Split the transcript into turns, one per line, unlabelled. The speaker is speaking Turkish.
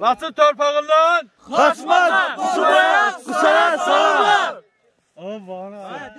Laçın torpağından
Kaçmaz. Subaya. Kusara sağlar.
Aa bana.